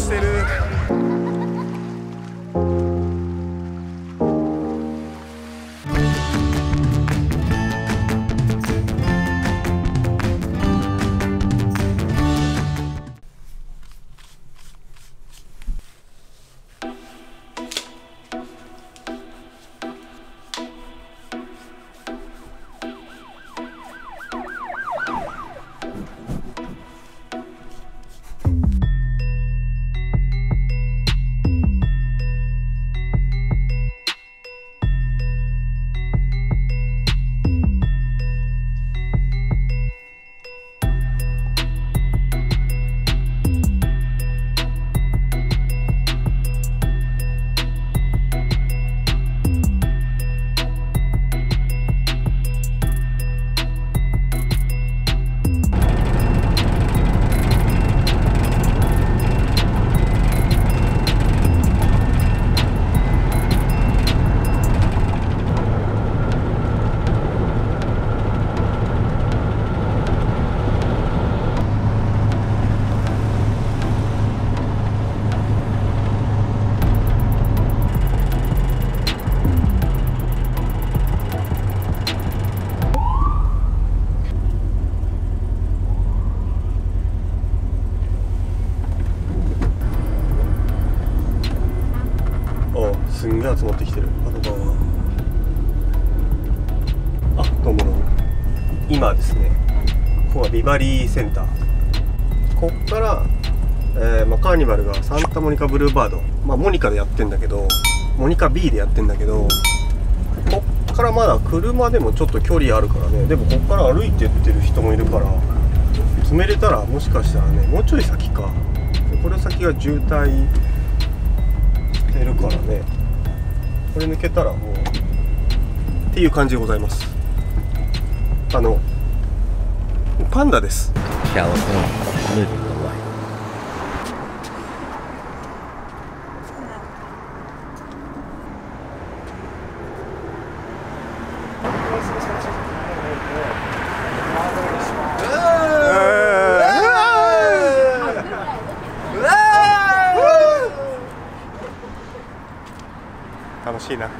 してる。集まってきてる。あこんばんは。あどうもどうも。今ですねここはビバリーセンター。こっから、えーまあ、カーニバルがサンタモニカブルーバード、まあ、モニカでやってんだけどモニカ B でやってんだけどこっからまだ車でもちょっと距離あるからね。でもこっから歩いてってる人もいるから詰めれたらもしかしたらねもうちょい先か。でこれ先が渋滞してるからねこれ抜けたらもうっていう感じでございます。あのパンダです。楽しいな。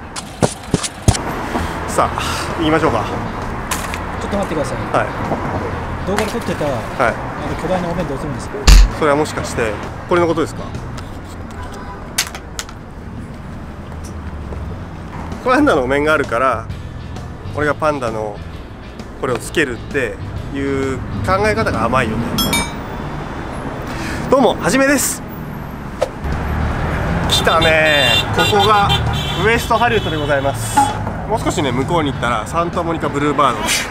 さあ行きましょうか。ちょっと待ってください。は動画で撮ってたい。はあの巨大なお面どうするんですか。いそれはもしかしてこれのことですか？パンダのお面があるから俺がパンダのこれをつけるっていう考え方が甘いよね。どうもはじめです。来たね。ここがウエストハリウッドでございます。もう少しね向こうに行ったらサンタモニカブルーバードってちょ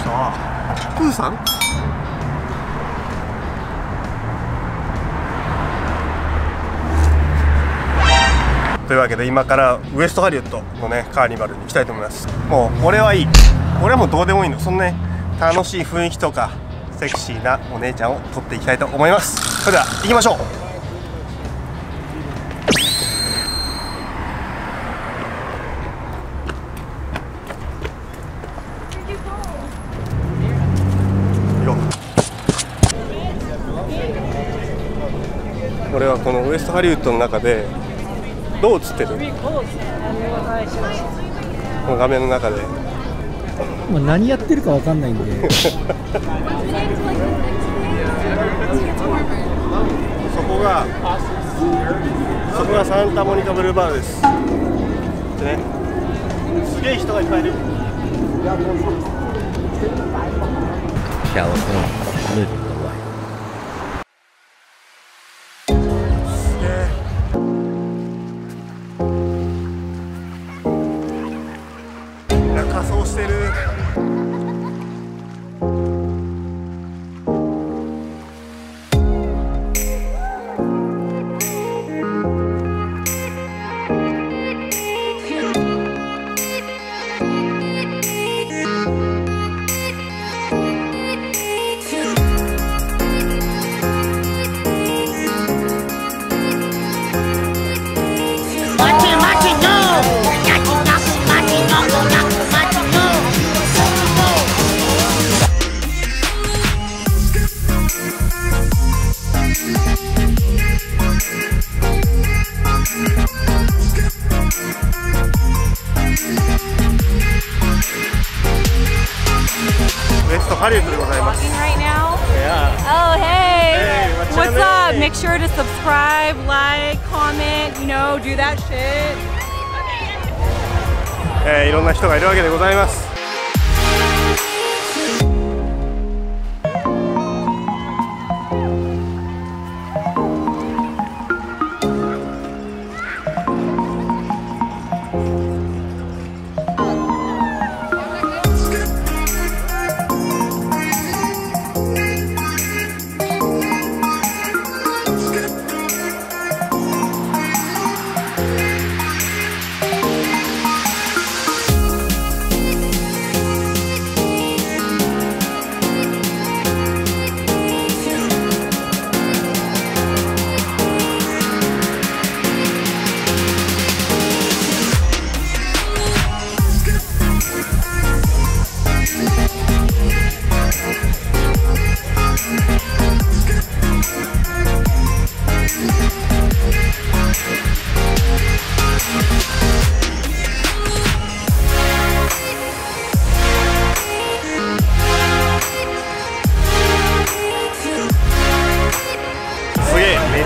っとあプーさん？というわけで今からウエストハリウッドのねカーニバルに行きたいと思います。もう俺はいい。俺はもうどうでもいいの。そんなね楽しい雰囲気とかセクシーなお姉ちゃんを撮っていきたいと思います。それでは行きましょう。俺はこのウエストハリウッドの中でどう映ってる？この画面の中で。まあ何やってるかわかんないんで。そこがそこがサンタモニカブルーバードです。でねすげえ人がいっぱいいる。California, living the 仮装してる。up? name? Make sure to subscribe, like, comment, you know, do that shit. えーいろんな人がいるわけでございますす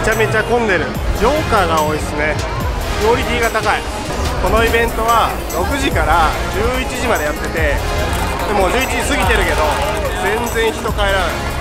ちゃめちゃ混んでる。ジョーカーが多いですね。クオリティが高い。このイベントは6時から11時までやっててでも11時過ぎてるけど全然人帰らない。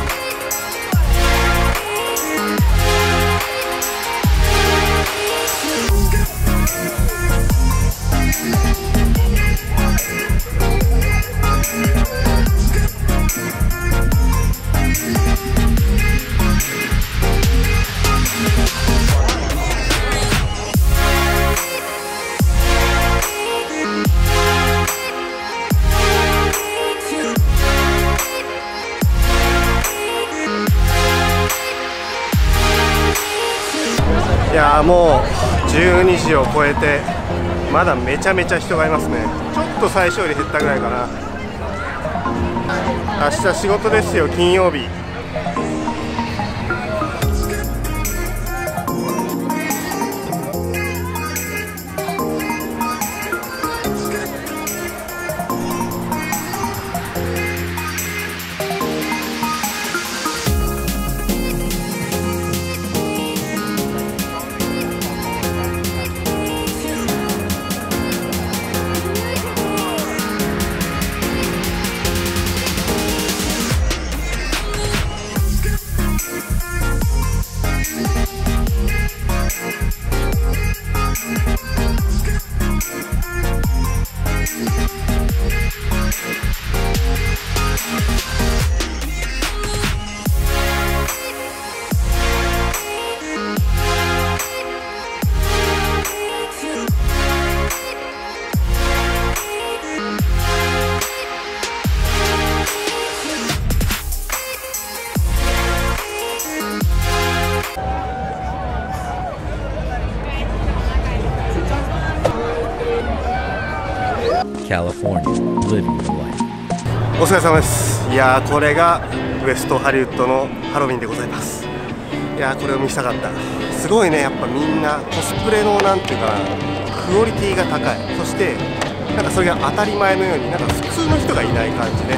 やーもう12時を超えてまだめちゃめちゃ人がいますね。ちょっと最初より減ったぐらいかな。明日仕事ですよ金曜日「お疲れ様です。いやーこれがウエストハリウッドのハロウィンでございます。いやーこれを見せたかった。すごいねやっぱみんなコスプレのなんていうかクオリティが高い。そしてなんかそれが当たり前のようになんか普通の人がいない感じね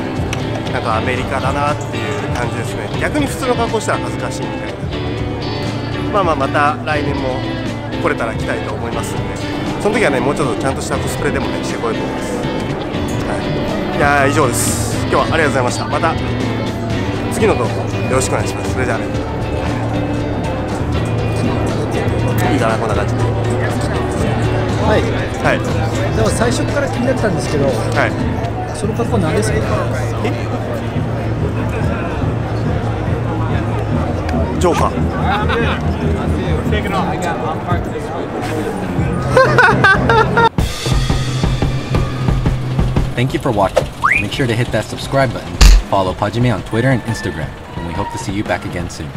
なんかアメリカだなっていう感じですね。逆に普通の格好したら恥ずかしいみたいな。まあまあまた来年も来れたら来たいと思いますんで。その時はねもうちょっとちゃんとしたコスプレでもねしてこいと思います。い、いやー以上です。今日はありがとうございました。また次の動画よろしくお願いします。それじゃあね。いいかなこんな感じで。はい。はい。でも最初から気になってたんですけどはい。その格好何ですか？ジョーカー Thank you for watching. Make sure to hit that subscribe button. Follow Pajime on Twitter and Instagram. And we hope to see you back again soon.